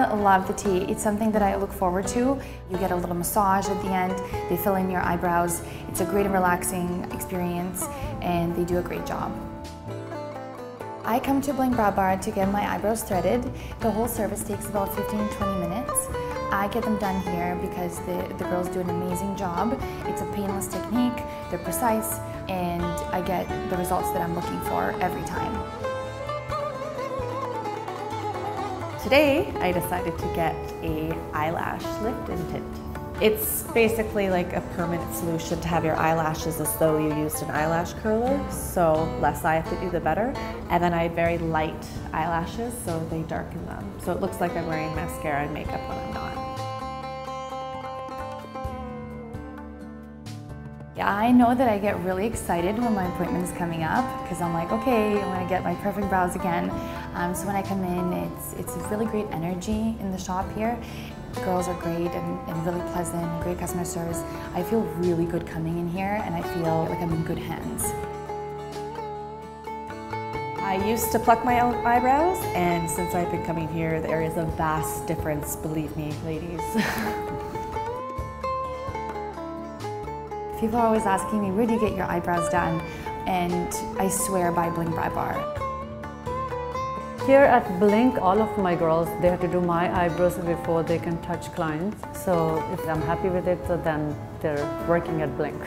love the tea. It's something that I look forward to. You get a little massage at the end. They fill in your eyebrows. It's a great and relaxing experience and they do a great job. I come to Blink Brow Bar to get my eyebrows threaded. The whole service takes about 15-20 minutes. I get them done here because the, the girls do an amazing job. It's a painless technique, they're precise, and I get the results that I'm looking for every time. Today, I decided to get a eyelash lift and tint. It's basically like a permanent solution to have your eyelashes as though you used an eyelash curler, so less I have to do the better. And then I have very light eyelashes, so they darken them. So it looks like I'm wearing mascara and makeup when I'm not. Yeah, I know that I get really excited when my appointment is coming up because I'm like, okay, I'm gonna get my perfect brows again. Um, so when I come in, it's, it's really great energy in the shop here. Girls are great and, and really pleasant, great customer service. I feel really good coming in here and I feel like I'm in good hands. I used to pluck my own eyebrows and since I've been coming here, there is a vast difference, believe me, ladies. People are always asking me, where do you get your eyebrows done? And I swear by Blink Brow Bar. Here at Blink, all of my girls, they have to do my eyebrows before they can touch clients. So if I'm happy with it, so then they're working at Blink.